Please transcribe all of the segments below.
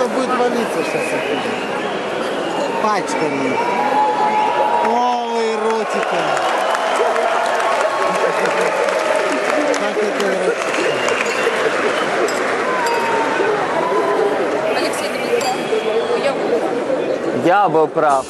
это будет валиться сейчас. Пачками. О, эротика. Как это эротика? Алексей, ты был прав. Я был прав.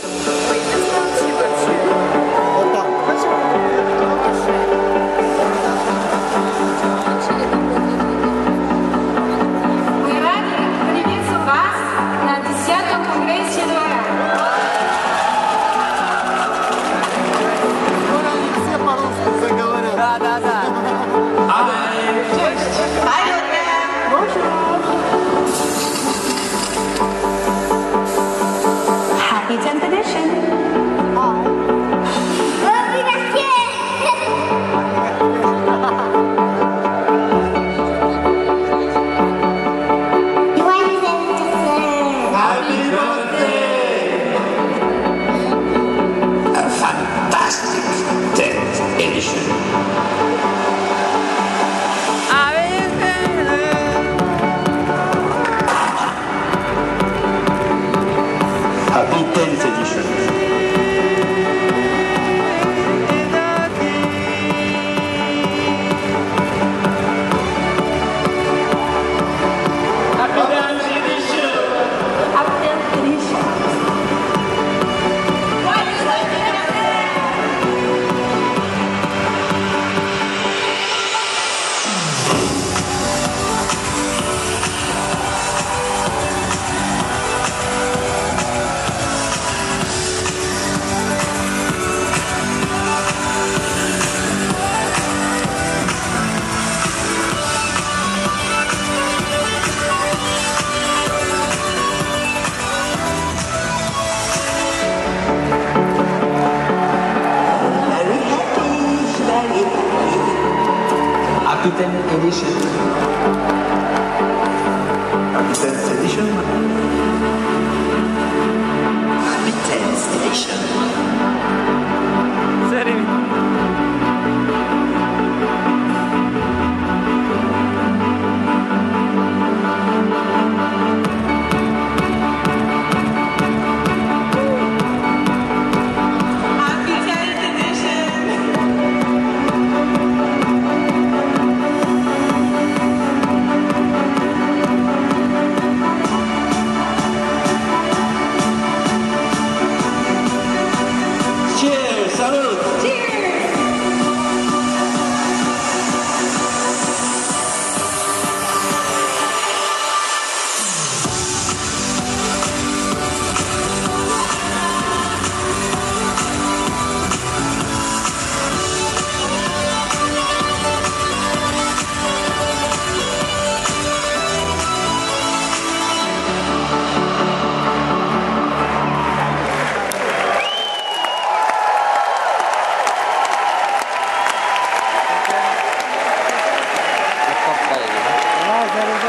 Captain Edition.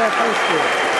vai aparecer.